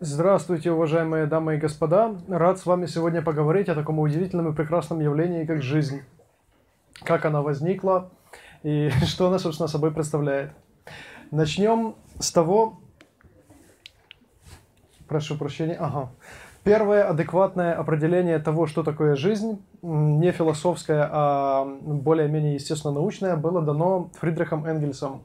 Здравствуйте, уважаемые дамы и господа. Рад с вами сегодня поговорить о таком удивительном и прекрасном явлении, как жизнь. Как она возникла и что она, собственно, собой представляет. Начнем с того... Прошу прощения. Ага. Первое адекватное определение того, что такое жизнь, не философское, а более-менее естественно-научное, было дано Фридрихом Энгельсом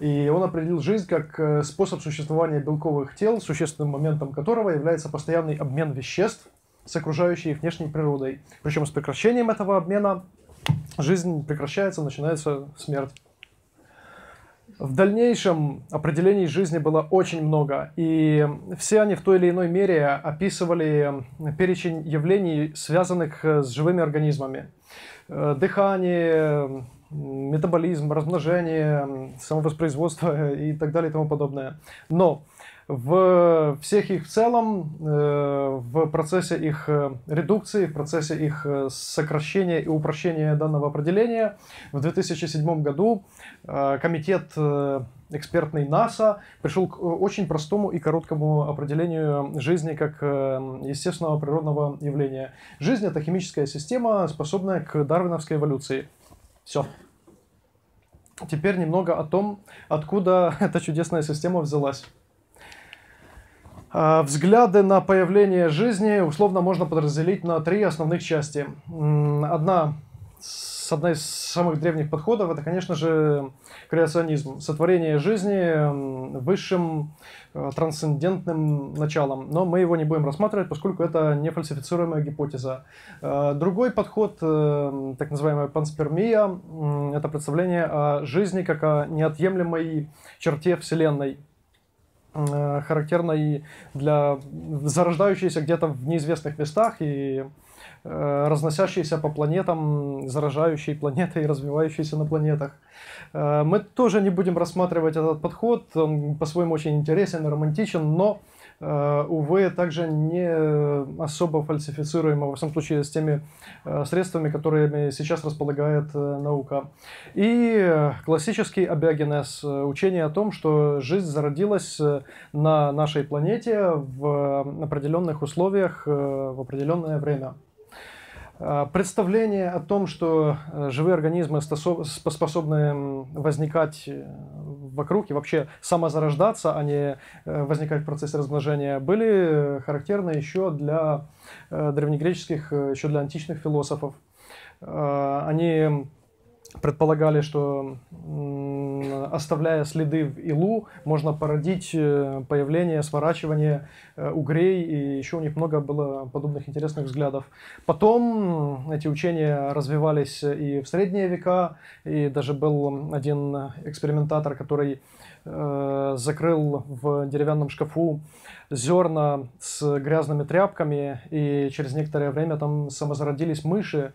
и он определил жизнь как э, способ существования белковых тел, существенным моментом которого является постоянный обмен веществ с окружающей их внешней природой. Причем с прекращением этого обмена жизнь прекращается, начинается смерть. В дальнейшем определений жизни было очень много, и все они в той или иной мере описывали перечень явлений, связанных с живыми организмами. Э, дыхание, метаболизм, размножение, самовоспроизводство и так далее и тому подобное. Но в всех их в целом, э, в процессе их э, редукции, в процессе их э, сокращения и упрощения данного определения, в 2007 году комитет экспертный НАСА пришел к очень простому и короткому определению жизни как естественного природного явления. Жизнь – это химическая система, способная к дарвиновской эволюции. Все. Теперь немного о том, откуда эта чудесная система взялась. А, взгляды на появление жизни условно можно подразделить на три основных части. Одна с одной из самых древних подходов это, конечно же, креационизм, сотворение жизни высшим э, трансцендентным началом. Но мы его не будем рассматривать, поскольку это не фальсифицируемая гипотеза. Э, другой подход, э, так называемая панспермия, это представление о жизни как о неотъемлемой черте Вселенной характерной для зарождающейся где-то в неизвестных местах и Э, разносящиеся по планетам, заражающие планеты и развивающиеся на планетах. Э, мы тоже не будем рассматривать этот подход, он по-своему очень интересен и романтичен, но э, увы, также не особо фальсифицируемо, во всяком случае, с теми средствами, которыми сейчас располагает наука. И классический абиогенез, учение о том, что жизнь зародилась на нашей планете в определенных условиях в определенное время. А, представление о том, что э, живые организмы способны возникать э, вокруг и вообще самозарождаться, а не э, возникать в процессе размножения, были характерны еще для древнегреческих, еще для античных философов. Они предполагали, что оставляя следы в илу, можно породить э, появление, сворачивание э, угрей, и еще у них много было подобных интересных взглядов. Потом эти учения развивались и в средние века, и даже был один экспериментатор, который э, закрыл в деревянном шкафу зерна с грязными тряпками, и через некоторое время там самозародились мыши,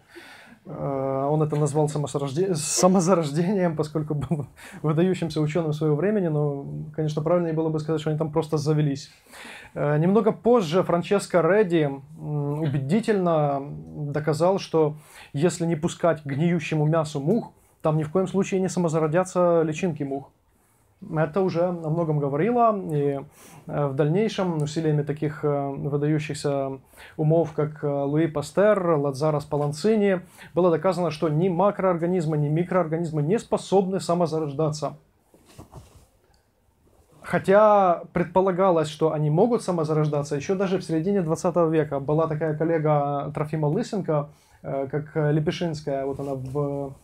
он это назвал самозарождением, поскольку был выдающимся ученым своего времени, но, конечно, правильнее было бы сказать, что они там просто завелись. Э, немного позже Франческо Редди убедительно доказал, что если не пускать гниющему мясу мух, там ни в коем случае не самозародятся личинки мух. Это уже о многом говорило, и э, в дальнейшем усилиями таких э, выдающихся умов, как э, Луи Пастер, Ладзара Спаланцини, было доказано, что ни макроорганизмы, ни микроорганизмы не способны самозарождаться. Хотя предполагалось, что они могут самозарождаться, еще даже в середине 20 века была такая коллега Трофима Лысенко, как Лепешинская, вот она в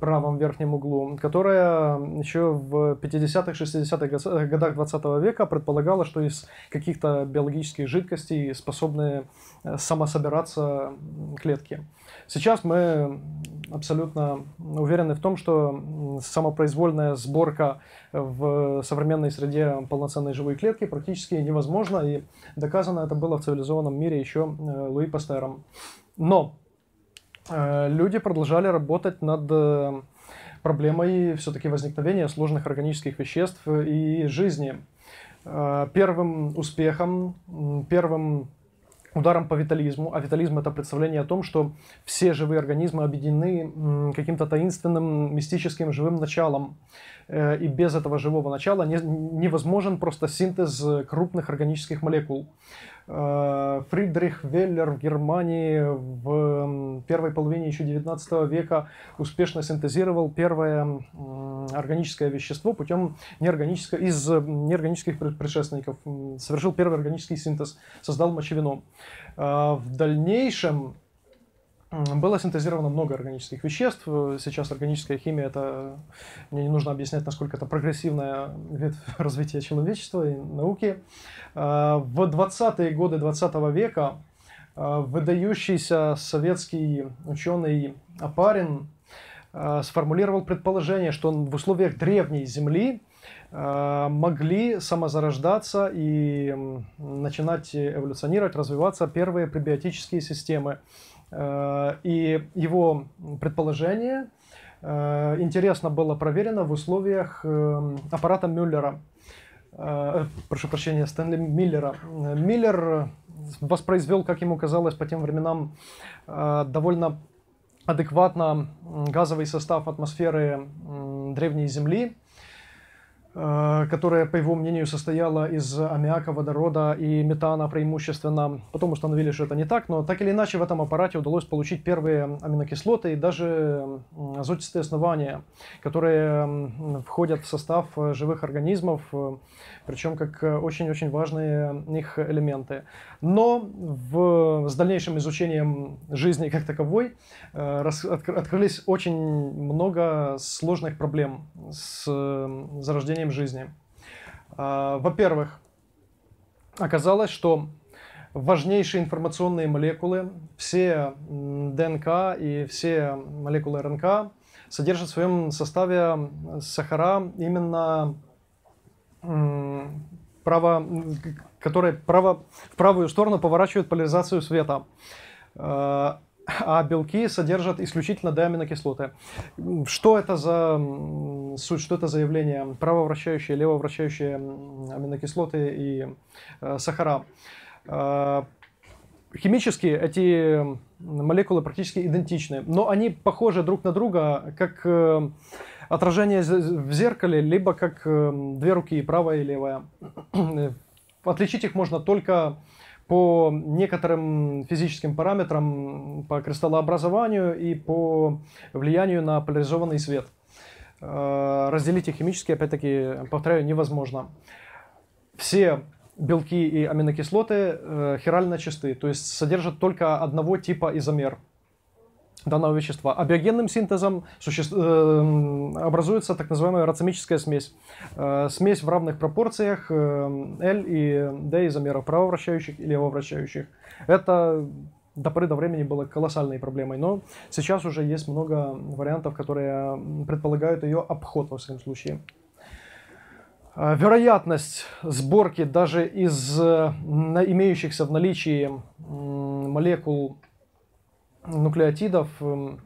правом верхнем углу, которая еще в 50-х, 60-х годах 20 века предполагала, что из каких-то биологических жидкостей способны э, самособираться клетки. Сейчас мы абсолютно уверены в том, что самопроизвольная сборка в современной среде полноценной живой клетки практически невозможна, и доказано это было в цивилизованном мире еще э, Луи Пастером. Но Э, люди продолжали работать над э, проблемой все-таки возникновения сложных органических веществ и жизни. Э, первым успехом, первым ударом по витализму. А витализм – это представление о том, что все живые организмы объединены каким-то таинственным, мистическим живым началом. Э, и без этого живого начала невозможен просто синтез крупных органических молекул. Э, Фридрих Веллер в Германии в первой половине еще 19 века успешно синтезировал первое органическое вещество путем неорганического, из неорганических предшественников. Совершил первый органический синтез, создал мочевину. Э, в дальнейшем было синтезировано много органических веществ. Сейчас органическая химия, это мне не нужно объяснять, насколько это прогрессивная ветвь развития человечества и науки. А, в 20-е годы 20 века а, выдающийся советский ученый Апарин а, сформулировал предположение, что в условиях древней Земли могли самозарождаться и начинать эволюционировать, развиваться первые пребиотические системы. Э, и его предположение э, интересно было проверено в условиях э, аппарата Мюллера. Прошу прощения, Стэнли Миллера. Миллер воспроизвел, как ему казалось, по тем временам довольно адекватно газовый состав атмосферы древней Земли Э, которая, по его мнению, состояла из аммиака, водорода и метана преимущественно. Потом установили, что это не так, но так или иначе в этом аппарате удалось получить первые аминокислоты и даже азотистые основания, которые входят в состав живых организмов, э, причем как очень-очень важные их элементы. Но в, с дальнейшим изучением жизни как таковой э, рас, открылись очень много сложных проблем с зарождением управлением жизни. А, во-первых, оказалось, что важнейшие информационные молекулы, все ДНК и все молекулы РНК содержат в своем составе сахара именно право, которые право, в правую сторону поворачивают поляризацию света. А, белки содержат исключительно диаминокислоты. Что это за суть, что это за явление? Правовращающие, левовращающие аминокислоты и э, сахара. Э, химически эти молекулы практически идентичны, но они похожи друг на друга как э, отражение в зеркале, либо как э, две руки, правая и левая. Отличить их можно только по некоторым физическим параметрам, по кристаллообразованию и по влиянию на поляризованный свет. Э, разделить их химически, опять-таки, повторяю, невозможно. Все белки и аминокислоты э, хирально чисты, то есть содержат только одного типа изомер данного вещества. А синтезом суще... э, образуется так называемая рацемическая смесь. Э, смесь в равных пропорциях э, L и D изомеров, правовращающих и левовращающих. Это до поры до времени было колоссальной проблемой, но сейчас уже есть много вариантов, которые предполагают ее обход, во всяком случае. Вероятность сборки даже из имеющихся в наличии молекул нуклеотидов, эм,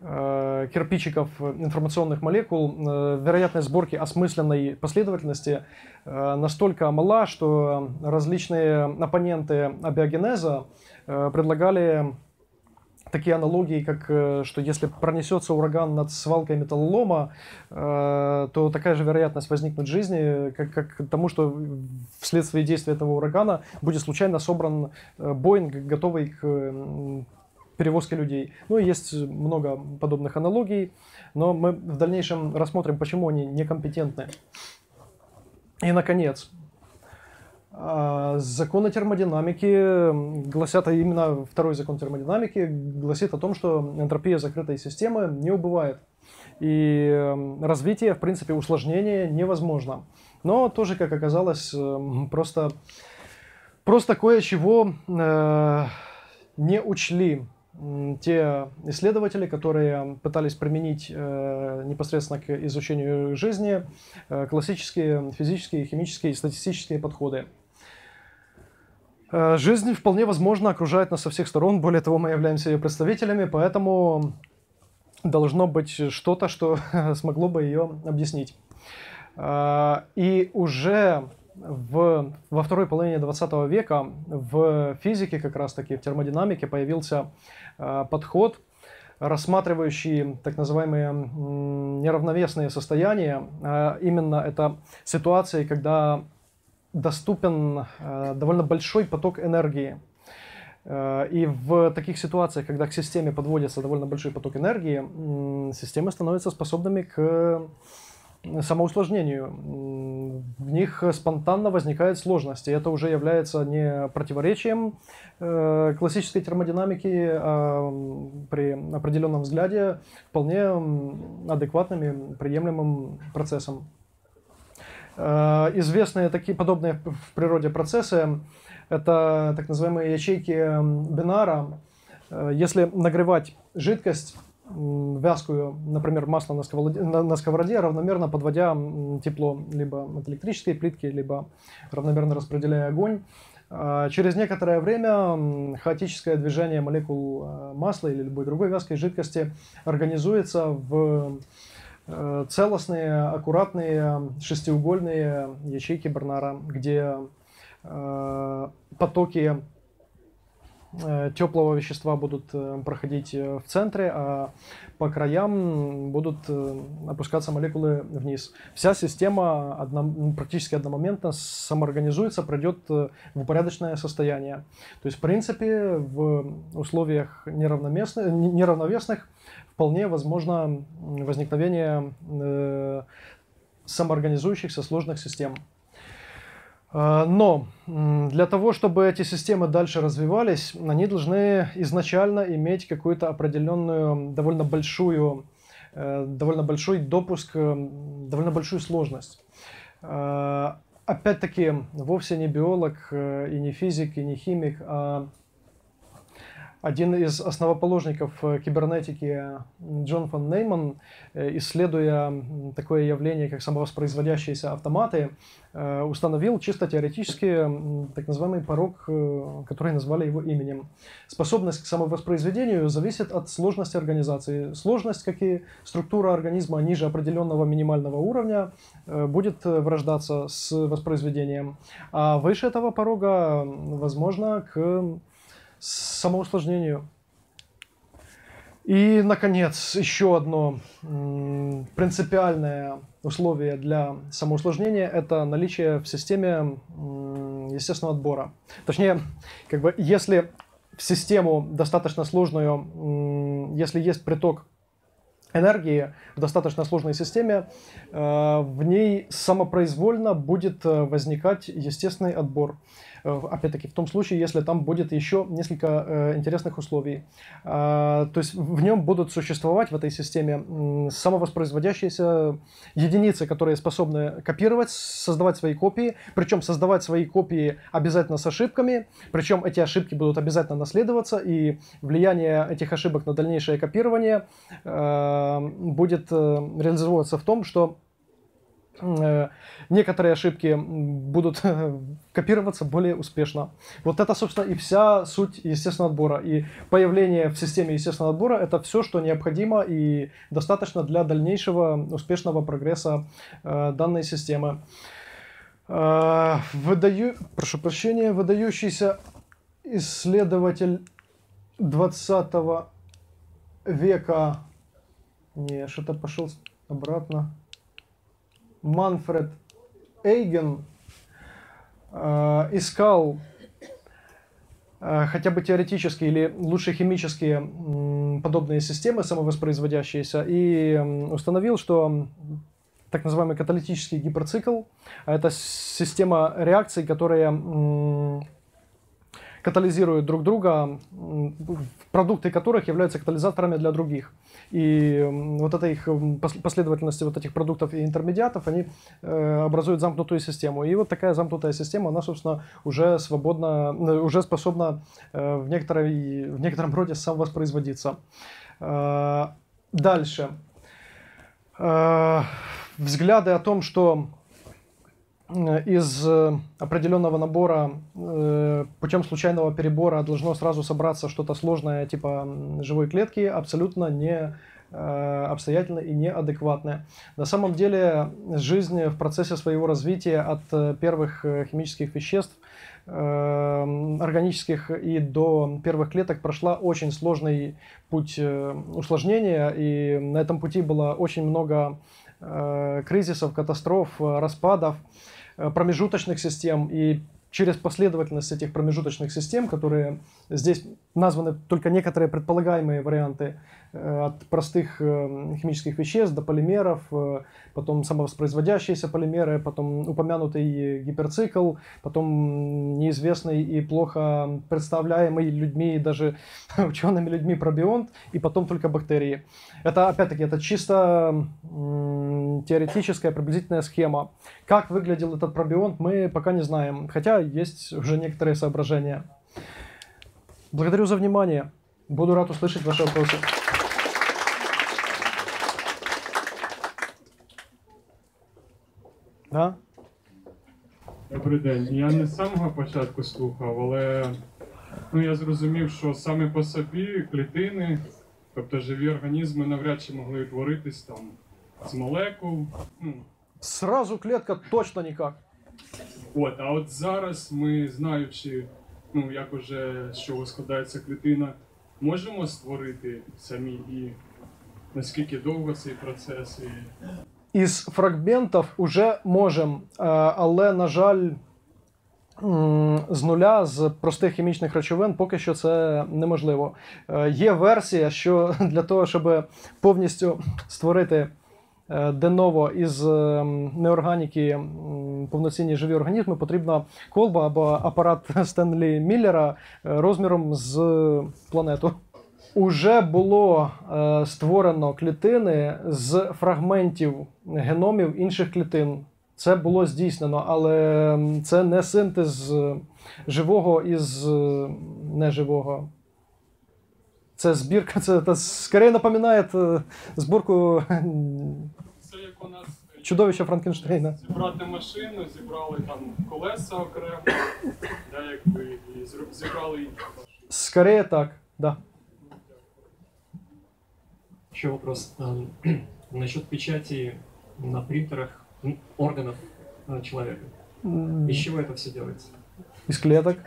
э, кирпичиков информационных молекул, э, вероятность сборки осмысленной последовательности э, настолько мала, что различные оппоненты абиогенеза предлагали такие аналогии, как что если пронесется ураган над свалкой металлолома, то такая же вероятность возникнуть жизни, как, как тому, что вследствие действия этого урагана будет случайно собран Боинг, готовый к перевозки людей. Ну, есть много подобных аналогий, но мы в дальнейшем рассмотрим, почему они некомпетентны. И, наконец, а, законы термодинамики гласят, а именно второй закон термодинамики гласит о том, что энтропия закрытой системы не убывает. И развитие, в принципе, усложнение невозможно. Но тоже, как оказалось, просто, просто кое-чего э, не учли те исследователи, которые пытались применить э, непосредственно к изучению жизни э, классические физические, химические и статистические подходы. Э, жизнь вполне возможно окружает нас со всех сторон, более того, мы являемся ее представителями, поэтому должно быть что-то, что смогло бы ее объяснить. И уже в, во второй половине 20 века в физике, как раз таки в термодинамике, появился э, подход, рассматривающий так называемые неравновесные состояния. А именно это ситуации, когда доступен э, довольно большой поток энергии. Э, и в таких ситуациях, когда к системе подводится довольно большой поток энергии, системы становятся способными к самоусложнению. В них спонтанно возникает сложность, и это уже является не противоречием э, классической термодинамики, а при определенном взгляде вполне адекватным, приемлемым процессом. Э, известные такие подобные в природе процессы – это так называемые ячейки бинара. Э, если нагревать жидкость, вязкую, например, масло на сковороде, на, сковороде, равномерно подводя тепло либо от электрической плитки, либо равномерно распределяя огонь, э, Через некоторое время хаотическое движение молекул масла или любой другой вязкой жидкости организуется в Э, целостные, аккуратные шестиугольные ячейки Бернара, где э, потоки э, теплого вещества будут проходить в центре, а по краям будут опускаться молекулы вниз. Вся система одно, практически одномоментно самоорганизуется, пройдет в упорядоченное состояние. То есть, в принципе, в условиях неравновесных, вполне возможно возникновение э, самоорганизующихся сложных систем. Э, но для того, чтобы эти системы дальше развивались, они должны изначально иметь какую-то определенную, довольно большую, э, довольно большой допуск, довольно большую сложность. Опять-таки, вовсе не биолог и не физик, и не химик, а один из основоположников э, кибернетики Джон фон Нейман, э, исследуя такое явление, как самовоспроизводящиеся автоматы, э, установил чисто теоретически так называемый порог, который назвали его именем. Способность к самовоспроизведению зависит от сложности организации. Сложность, как и структура организма ниже определенного минимального уровня, будет врождаться с воспроизведением. А выше этого порога, возможно, к самоусложнению. И, наконец, еще одно принципиальное условие для самоусложнения – это наличие в системе естественного отбора. Точнее, как бы, если в систему достаточно сложную, если есть приток энергии в достаточно сложной системе, э, в ней самопроизвольно будет э, возникать естественный отбор. Э, опять-таки, в том случае, если там будет еще несколько э, интересных условий. Э, то есть в нем будут существовать в этой системе самовоспроизводящиеся единицы, которые способны копировать, создавать свои копии, причем создавать свои копии обязательно с ошибками, причем эти ошибки будут обязательно наследоваться, и влияние этих ошибок на дальнейшее копирование э, будет реализовываться в том, что некоторые ошибки будут копироваться более успешно. Вот это, собственно, и вся суть естественного отбора. И появление в системе естественного отбора – это все, что необходимо и достаточно для дальнейшего успешного прогресса э, данной системы. Э, выдаю, прошу прощения, выдающийся исследователь 20 века, не, что-то пошел обратно, Манфред Эйген э, искал э, хотя бы теоретически или лучше химические э, подобные системы самовоспроизводящиеся и установил, что так называемый каталитический гиперцикл – это система реакций, которая катализируют друг друга, продукты которых являются катализаторами для других. И вот эта их последовательность вот этих продуктов и интермедиатов, они э, образуют замкнутую систему. И вот такая замкнутая система, она, собственно, уже свободно, э, уже способна э, в, некоторой, в некотором роде самовоспроизводиться. Дальше. Взгляды о том, что из э, определенного набора э, путем случайного перебора должно сразу собраться что-то сложное типа живой клетки, абсолютно не э, обстоятельно и неадекватны. На самом деле жизнь в процессе своего развития от э, первых химических веществ органических и до первых клеток прошла очень сложный путь усложнения, и на этом пути было очень много кризисов, катастроф, распадов, промежуточных систем, и через последовательность этих промежуточных систем, которые здесь названы только некоторые предполагаемые варианты э, от простых э, химических веществ до полимеров, э, потом самовоспроизводящиеся полимеры, потом упомянутый гиперцикл, потом неизвестный и плохо представляемый людьми, даже учеными людьми пробионт, и потом только бактерии. Это, опять-таки, это чисто теоретическая приблизительная схема. Как выглядел этот пробионт, мы пока не знаем, хотя есть уже некоторые соображения. Благодарю за внимание. Буду рад услышать ваши вопросы. Да? Добрий день. Я не з самого початку слухав, але ну, я зрозумів, що саме по собі клітини, тобто живі організми навряд чи могли утворитись там з молекул. Ну, Сразу клетка точно никак. От, а от зараз ми, знаючи, ну як уже з чого складається клітина, можемо створити самі і наскільки довго цей процес і. Із фрагментів уже можемо, але, на жаль, з нуля з простих хімічних речовин поки що це неможливо. Е, є версія, що для того, щоб повністю створити Е, деново із е, неорганіки повноцінні живі організми потрібна колба або апарат Стенлі Міллера е, розміром з планету. Уже було створено клітини з фрагментів геномів інших клітин. Це було здійснено, але це не синтез живого із неживого. Це збірка, це, це скорее напоминає зборку Це як у нас чудовище Франкенштейна. Зібрати машину, зібрали там колеса окремо, да, якби, і зібрали інші машини. Скорее так, да. Еще вопрос. Насчет печати на принтерах органов э, человека. Из чего это все делается? Из клеток.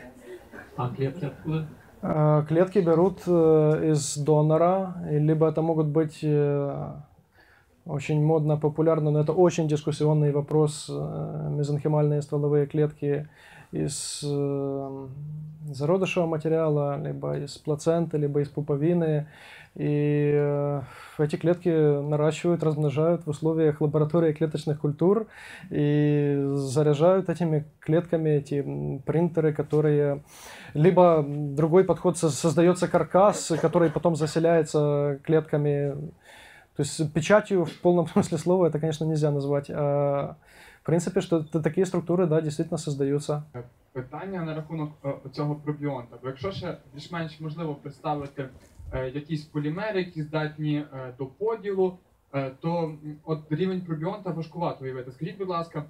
А клетки откуда? Э, клетки берут э, из донора, либо это могут быть э, очень модно, популярно, но это очень дискуссионный вопрос, мезонхимальные стволовые клетки из зародышевого материала, либо из плаценты, либо из пуповины. И э, эти клетки наращивают, размножают в условиях лаборатории клеточных культур и заряжают этими клетками эти принтеры, которые... Либо другой подход, создается каркас, который потом заселяется клетками. То есть печатью в полном смысле слова это, конечно, нельзя назвать. А в принципе, что такие структуры, да, действительно создаются. Питання на рахунок цього пробіонта. Бо якщо ще більш-менш можливо представити Е, якісь полімери, які здатні е, до поділу, е, то от рівень пробіонта важкувато уявити. Скажіть, будь ласка,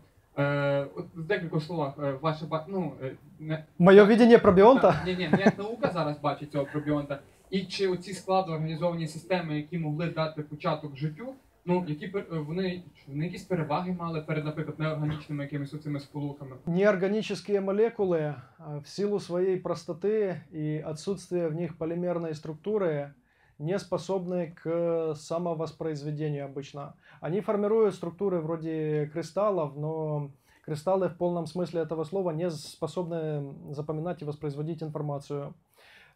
от в декількох словах, ваше ну, не моє видіння пробіонта? Ні, ні, як наука зараз бачить цього пробіонта, і чи оці складно організовані системи, які могли дати початок життю, Ну, які вони, вони якісь переваги мали перед, наприклад, неорганічними якимись цими сполуками? Неорганические молекулы в силу своей простоты и отсутствия в них полимерной структуры не способны к самовоспроизведению обычно. Они формируют структуры вроде кристаллов, но кристаллы в полном смысле этого слова не способны запоминать и воспроизводить информацию.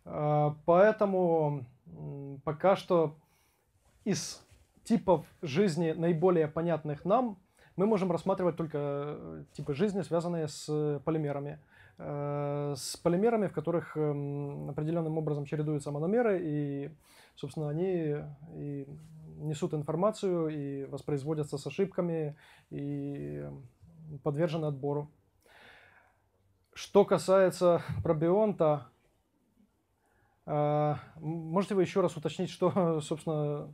Поэтому пока что из типов жизни наиболее понятных нам, мы можем рассматривать только э, типы жизни, связанные с полимерами. Э, с полимерами, в которых эм, определенным образом чередуются мономеры, и, собственно, они и несут информацию, и воспроизводятся с ошибками, и подвержены отбору. Что касается пробионта, э, можете вы еще раз уточнить, что, собственно,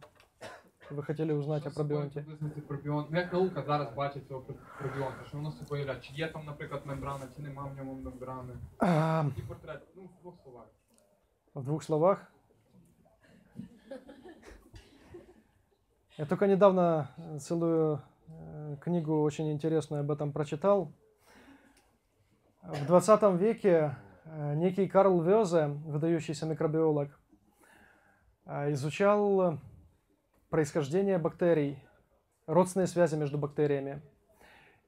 ви хотіли узнати о пробіонті? Пробіон. Ну, як наука зараз бачить цього пробіонта, що воно собою являє? Чи є там, наприклад, мембрана, чи нема в ньому мембрани? Які портрети? Ну, в двох словах. В двох словах? Я только недавно э, целую э, книгу очень интересную об этом прочитал. В 20 веке э, некий Карл Везе, выдающийся микробиолог, э, изучал происхождение бактерий, родственные связи между бактериями.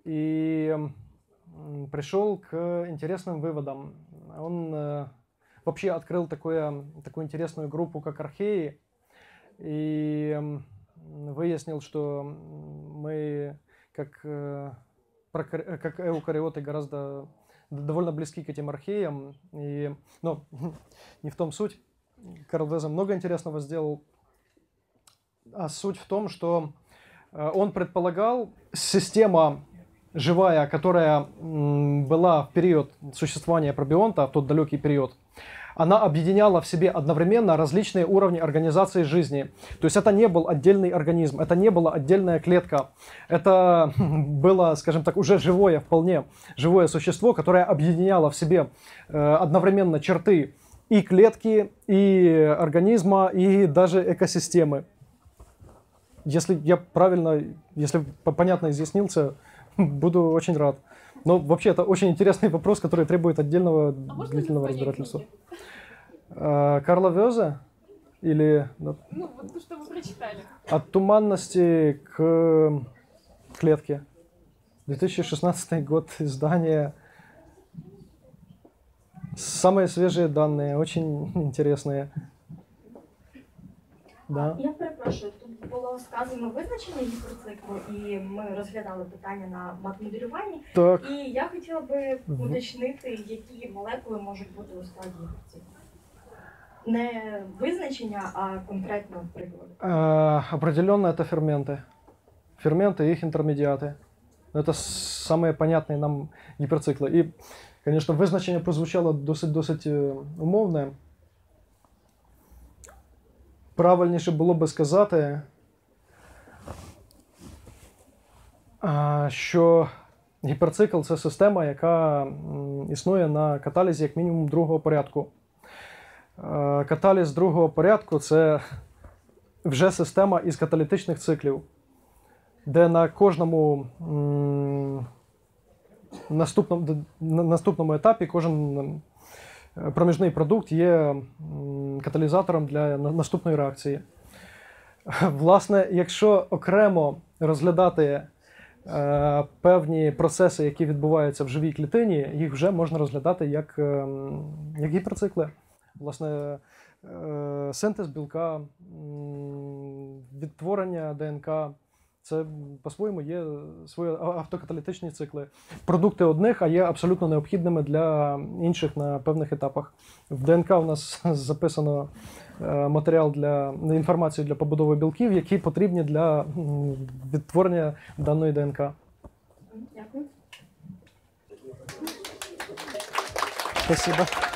И пришел к интересным выводам. Он э, вообще открыл такое, такую интересную группу, как археи, и выяснил, что мы, как, э, э, как эукариоты, гораздо довольно близки к этим археям. И, но не в том суть. Карл Везе много интересного сделал. А суть в том, что э, он предполагал, система живая, которая была в период существования пробионта, в тот далекий период, она объединяла в себе одновременно различные уровни организации жизни. То есть это не был отдельный организм, это не была отдельная клетка. Это было, скажем так, уже живое, вполне живое существо, которое объединяло в себе э, одновременно черты и клетки, и организма, и даже экосистемы. Если я правильно, если по- понятно изъяснился, буду очень рад. Но вообще это очень интересный вопрос, который требует отдельного А длительного разбирательства. А, Карла Везе или ну, Ну, вот то, что вы прочитали. от туманности к клетке. 2016 год издания. Самые свежие данные, очень интересные. Да. Я тут було сказано визначення гіперциклу, і ми розглядали питання на матмоделюванні. Так. І я хотіла би Мгм. уточнити, які молекули можуть бути у складі гіперциклу. Не визначення, а конкретно приклади. А, определенно это ферменты. Ферменты и их интермедиаты. Это с- самые понятные нам гіперциклы. І, конечно, визначення прозвучало досить досить е, умовне. Правильніше було би сказати, що гіперцикл це система, яка існує на каталізі як мінімум другого порядку. Каталіз другого порядку це вже система із каталітичних циклів, де на кожному наступному, наступному етапі кожен проміжний продукт є каталізатором для наступної реакції. Власне, якщо окремо розглядати певні процеси, які відбуваються в живій клітині, їх вже можна розглядати як, ем, як гіперцикли. Власне, е, синтез білка, відтворення ДНК. Це по-своєму є свої автокаталітичні цикли. Продукти одних, а є абсолютно необхідними для інших на певних етапах. В ДНК у нас записано е, матеріал для інформацію для побудови білків, які потрібні для відтворення даної ДНК. Дякую. Спасибо.